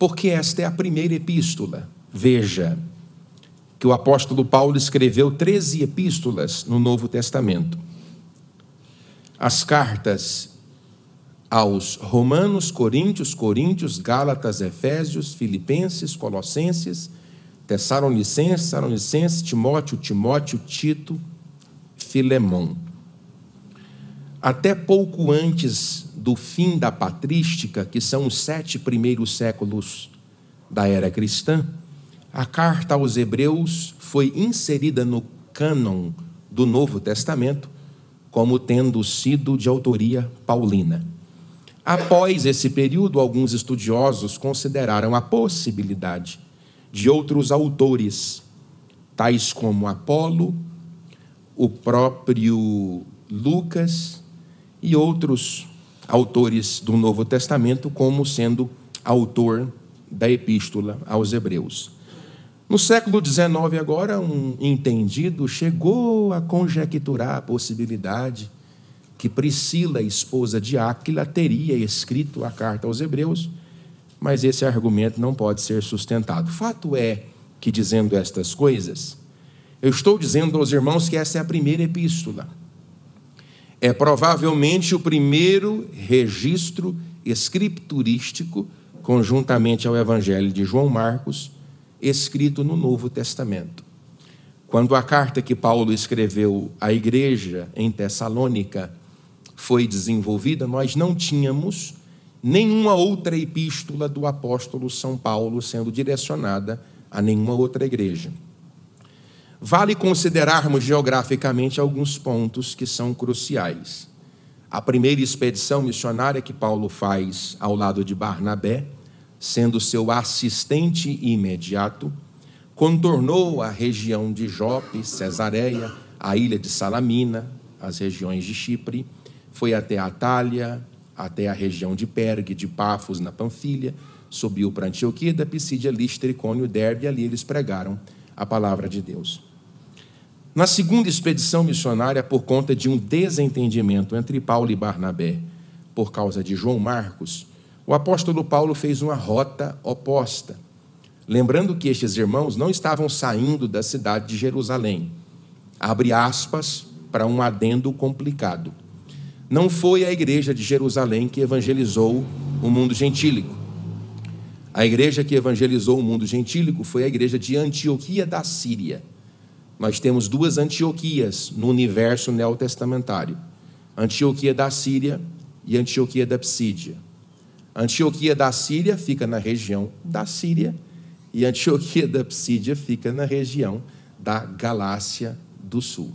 Porque esta é a primeira epístola. Veja que o apóstolo Paulo escreveu 13 epístolas no Novo Testamento. As cartas aos Romanos, Coríntios, Coríntios, Gálatas, Efésios, Filipenses, Colossenses, Tessalonicenses, Tessalonicenses, Timóteo, Timóteo, Tito, Filemão. Até pouco antes do fim da patrística, que são os sete primeiros séculos da era cristã, a carta aos Hebreus foi inserida no cânon do Novo Testamento como tendo sido de autoria paulina. Após esse período, alguns estudiosos consideraram a possibilidade de outros autores, tais como Apolo, o próprio Lucas e outros autores do Novo Testamento, como sendo autor da epístola aos Hebreus. No século XIX, agora, um entendido chegou a conjecturar a possibilidade que Priscila, esposa de Áquila, teria escrito a carta aos Hebreus, mas esse argumento não pode ser sustentado. Fato é que, dizendo estas coisas, eu estou dizendo aos irmãos que essa é a primeira epístola. É provavelmente o primeiro registro escriturístico, conjuntamente ao Evangelho de João Marcos, escrito no Novo Testamento. Quando a carta que Paulo escreveu à igreja em Tessalônica foi desenvolvida, nós não tínhamos nenhuma outra epístola do apóstolo São Paulo sendo direcionada a nenhuma outra igreja. Vale considerarmos geograficamente alguns pontos que são cruciais. A primeira expedição missionária que Paulo faz ao lado de Barnabé sendo seu assistente imediato, contornou a região de Jope, Cesareia, a ilha de Salamina, as regiões de Chipre, foi até Atália, até a região de Pergue, de Pafos, na Panfilha, subiu para Antioquia, da Pisídia, Listra, Derbe, e ali eles pregaram a palavra de Deus. Na segunda expedição missionária, por conta de um desentendimento entre Paulo e Barnabé, por causa de João Marcos, o apóstolo Paulo fez uma rota oposta, lembrando que estes irmãos não estavam saindo da cidade de Jerusalém. Abre aspas para um adendo complicado. Não foi a igreja de Jerusalém que evangelizou o mundo gentílico. A igreja que evangelizou o mundo gentílico foi a igreja de Antioquia da Síria. Nós temos duas Antioquias no universo neotestamentário: Antioquia da Síria e Antioquia da Psídia. Antioquia da Síria fica na região da Síria e Antioquia da Psídia fica na região da Galácia do Sul.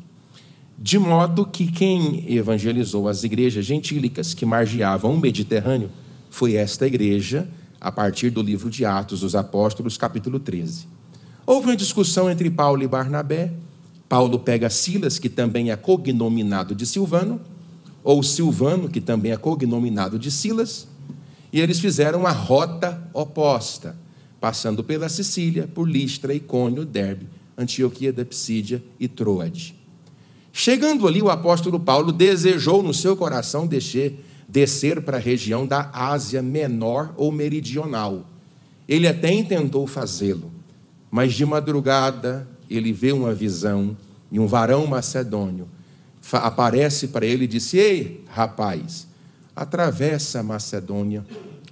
De modo que quem evangelizou as igrejas gentílicas que margeavam o Mediterrâneo foi esta igreja, a partir do livro de Atos dos Apóstolos, capítulo 13. Houve uma discussão entre Paulo e Barnabé. Paulo pega Silas, que também é cognominado de Silvano, ou Silvano, que também é cognominado de Silas, e eles fizeram a rota oposta, passando pela Sicília, por Listra, Icônio, Derbe, Antioquia da Psídia e Troade. Chegando ali, o apóstolo Paulo desejou no seu coração descer, descer para a região da Ásia Menor ou Meridional. Ele até intentou fazê-lo, mas de madrugada ele vê uma visão e um varão macedônio aparece para ele e disse: Ei, rapaz, atravessa a Macedônia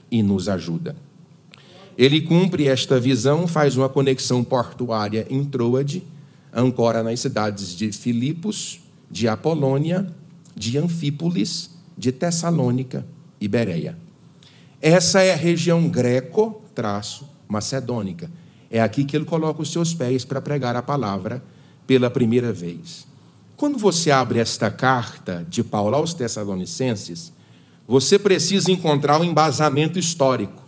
e nos ajuda. Ele cumpre esta visão, faz uma conexão portuária em Troade, ancora nas cidades de Filipos, de Apolônia, de Anfípolis, de Tessalônica e Bereia. Essa é a região greco-macedônica. É aqui que ele coloca os seus pés para pregar a palavra pela primeira vez. Quando você abre esta carta de Paulo aos Tessalonicenses, você precisa encontrar um embasamento histórico.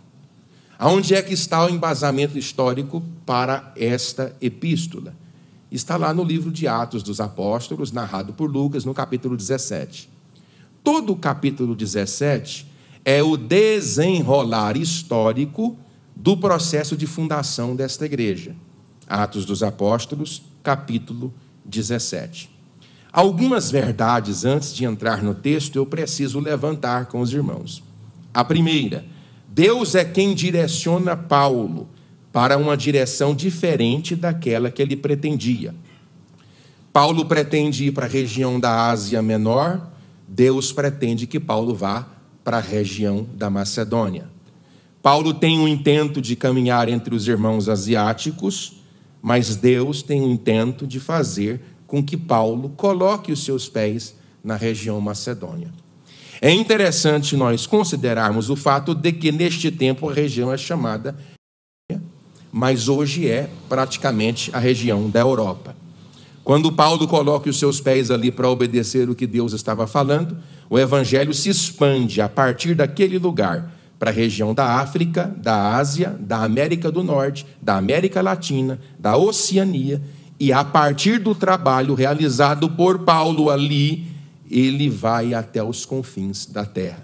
Aonde é que está o embasamento histórico para esta epístola? Está lá no livro de Atos dos Apóstolos, narrado por Lucas, no capítulo 17. Todo o capítulo 17 é o desenrolar histórico do processo de fundação desta igreja. Atos dos Apóstolos, capítulo 17. Algumas verdades, antes de entrar no texto, eu preciso levantar com os irmãos. A primeira, Deus é quem direciona Paulo para uma direção diferente daquela que ele pretendia. Paulo pretende ir para a região da Ásia Menor, Deus pretende que Paulo vá para a região da Macedônia. Paulo tem o intento de caminhar entre os irmãos asiáticos, mas Deus tem o intento de fazer com que Paulo coloque os seus pés na região macedônia. É interessante nós considerarmos o fato de que neste tempo a região é chamada, mas hoje é praticamente a região da Europa. Quando Paulo coloca os seus pés ali para obedecer o que Deus estava falando, o evangelho se expande a partir daquele lugar para a região da África, da Ásia, da América do Norte, da América Latina, da Oceania, e a partir do trabalho realizado por Paulo ali, ele vai até os confins da terra.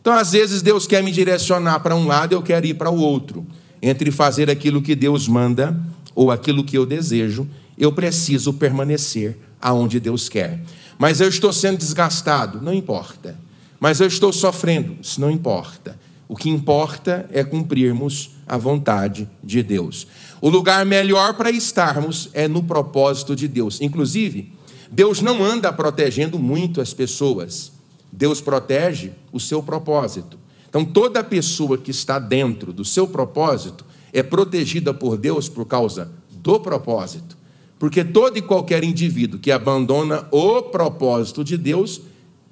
Então, às vezes, Deus quer me direcionar para um lado, eu quero ir para o outro. Entre fazer aquilo que Deus manda ou aquilo que eu desejo, eu preciso permanecer aonde Deus quer. Mas eu estou sendo desgastado, não importa. Mas eu estou sofrendo, isso não importa. O que importa é cumprirmos a vontade de Deus. O lugar melhor para estarmos é no propósito de Deus. Inclusive, Deus não anda protegendo muito as pessoas, Deus protege o seu propósito. Então, toda pessoa que está dentro do seu propósito é protegida por Deus por causa do propósito. Porque todo e qualquer indivíduo que abandona o propósito de Deus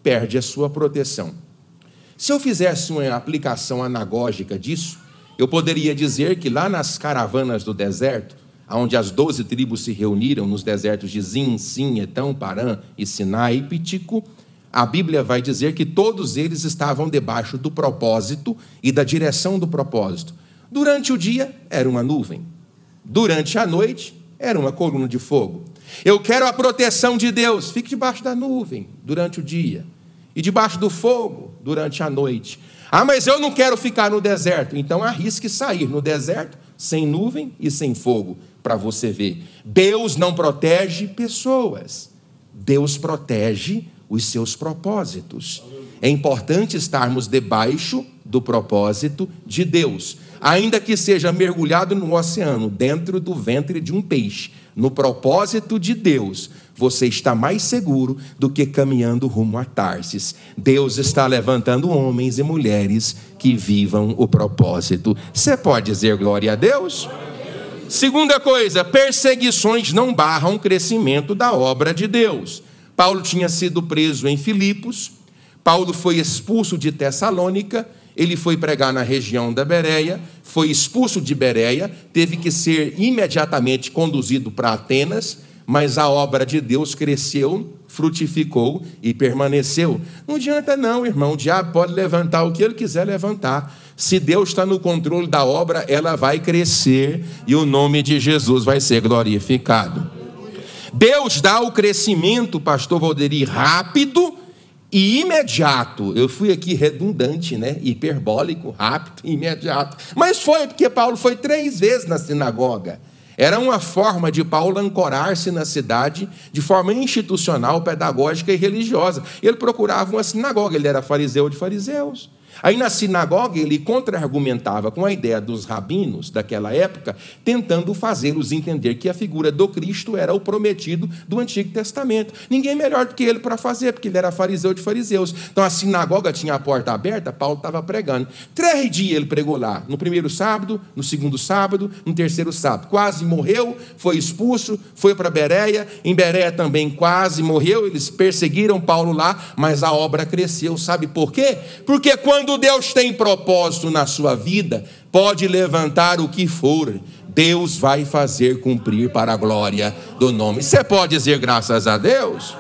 perde a sua proteção. Se eu fizesse uma aplicação anagógica disso, eu poderia dizer que lá nas caravanas do deserto, onde as doze tribos se reuniram nos desertos de Zin, Sim, Etão, Parã e Sinai e Pitico, a Bíblia vai dizer que todos eles estavam debaixo do propósito e da direção do propósito. Durante o dia era uma nuvem, durante a noite era uma coluna de fogo. Eu quero a proteção de Deus, fique debaixo da nuvem durante o dia e debaixo do fogo durante a noite. Ah, mas eu não quero ficar no deserto, então arrisque sair no deserto sem nuvem e sem fogo para você ver. Deus não protege pessoas, Deus protege os seus propósitos. É importante estarmos debaixo do propósito de Deus, ainda que seja mergulhado no oceano, dentro do ventre de um peixe, no propósito de Deus, você está mais seguro do que caminhando rumo a Tarsis. Deus está levantando homens e mulheres que vivam o propósito. Você pode dizer glória a Deus? Segunda coisa, perseguições não barram o crescimento da obra de Deus. Paulo tinha sido preso em Filipos, Paulo foi expulso de Tessalônica, ele foi pregar na região da Bereia, foi expulso de Bereia, teve que ser imediatamente conduzido para Atenas, mas a obra de Deus cresceu, frutificou e permaneceu. Não adianta, não, irmão, o diabo pode levantar o que ele quiser levantar. Se Deus está no controle da obra, ela vai crescer e o nome de Jesus vai ser glorificado. Deus dá o crescimento, pastor Valderi, rápido e imediato. Eu fui aqui redundante, né? Hiperbólico, rápido, imediato. Mas foi porque Paulo foi três vezes na sinagoga. Era uma forma de Paulo ancorar-se na cidade de forma institucional, pedagógica e religiosa. Ele procurava uma sinagoga, ele era fariseu de fariseus. Aí na sinagoga ele contra-argumentava com a ideia dos rabinos daquela época, tentando fazê-los entender que a figura do Cristo era o prometido do Antigo Testamento. Ninguém melhor do que ele para fazer, porque ele era fariseu de fariseus. Então a sinagoga tinha a porta aberta, Paulo estava pregando. Três dias ele pregou lá, no primeiro sábado, no segundo sábado, no terceiro sábado. Quase morreu, foi expulso, foi para Bereia, em Bereia também quase morreu, eles perseguiram Paulo lá, mas a obra cresceu. Sabe por quê? Porque quando quando Deus tem propósito na sua vida, pode levantar o que for, Deus vai fazer cumprir para a glória do nome. Você pode dizer graças a Deus?